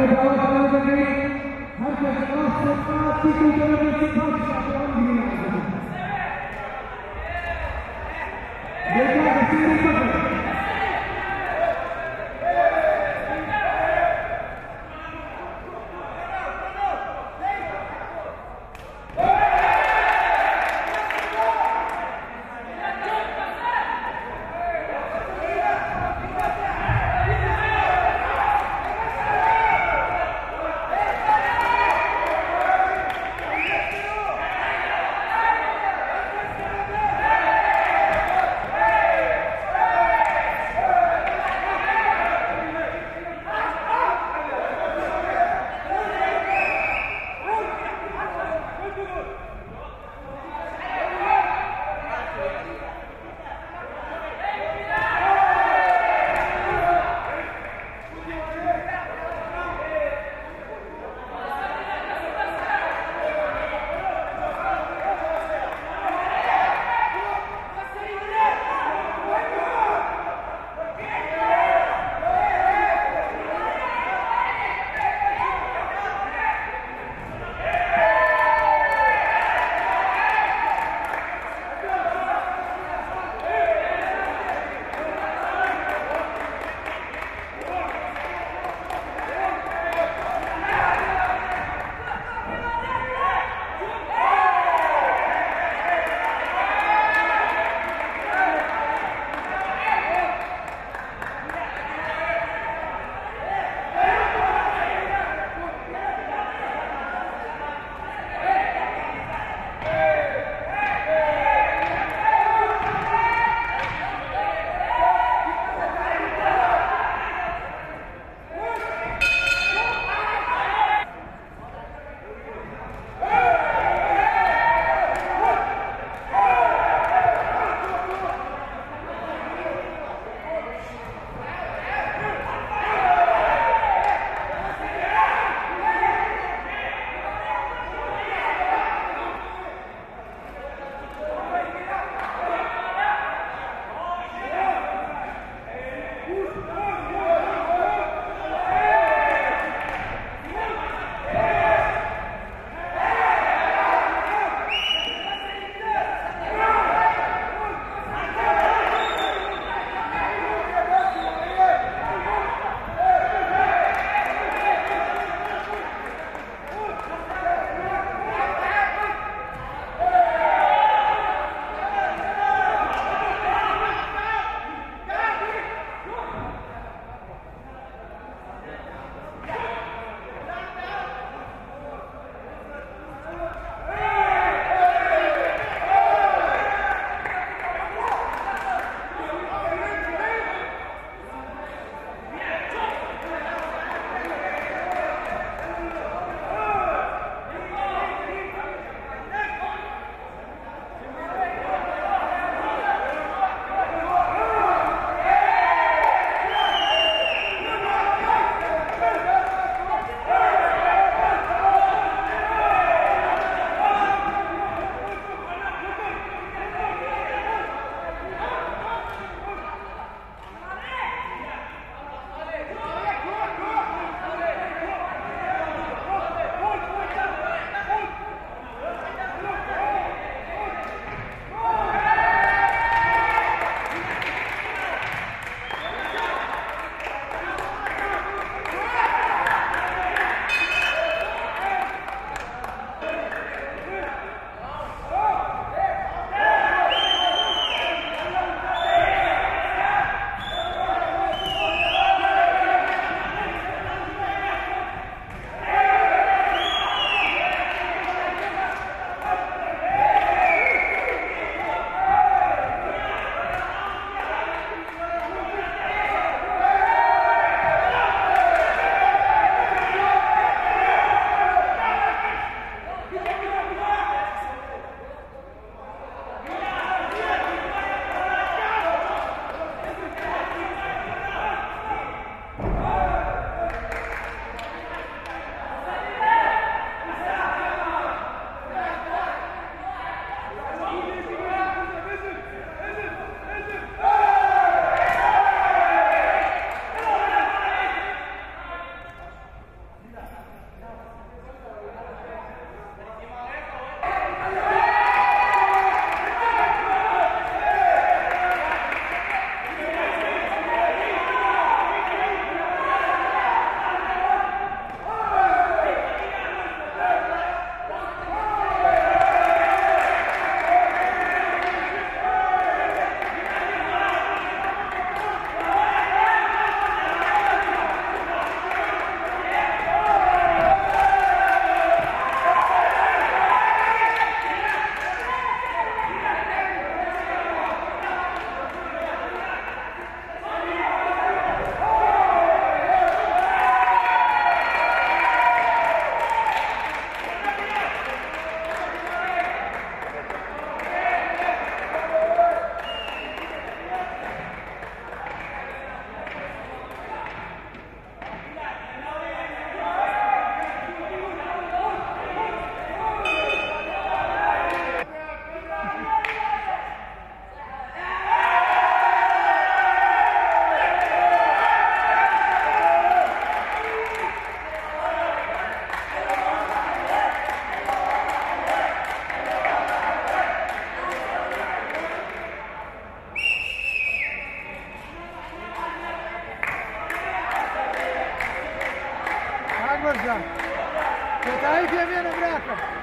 Hey! vira, vira, branca.